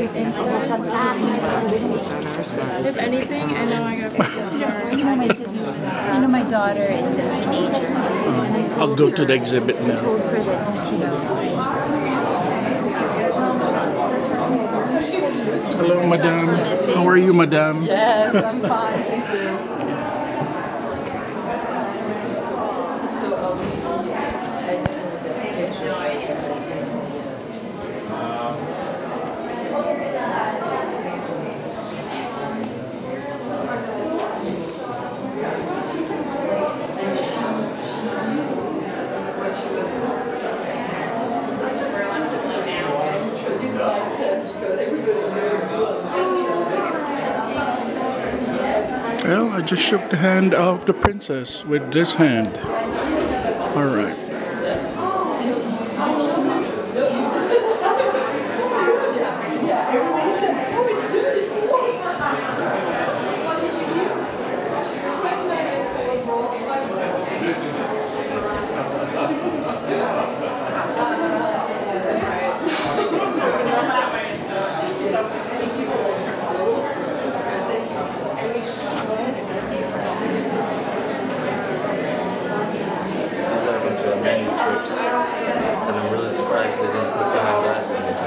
If anything, I know I got You know, my sister, you know, my daughter is a teenager. And I told I'll go her, to the exhibit I now. told her that, you know, Hello, madam. How are you, madam? yes, I'm fine, thank you. Oh, well, I just shook the hand of the princess with this hand. All right. And I'm really surprised they didn't put behind glass in it.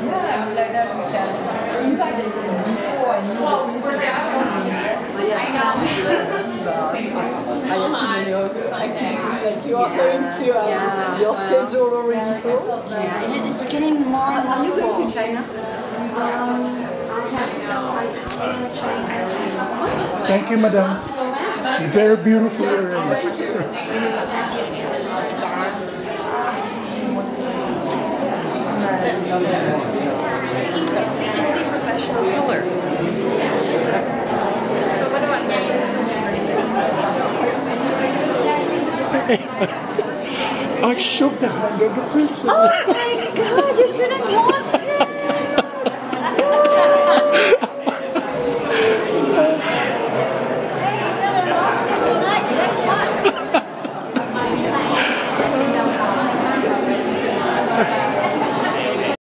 Yeah, like that we can. In fact, I did it before I knew the princess. So yeah, I can't do that. But I actually know activities like you are going to uh, Yeah, your well, schedule already full. Yeah, and it's getting more and more. Are you going full. to China? Thank you, madam. It's very beautiful earrings. I shook the hand of the princess. Oh my god, you shouldn't it!